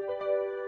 う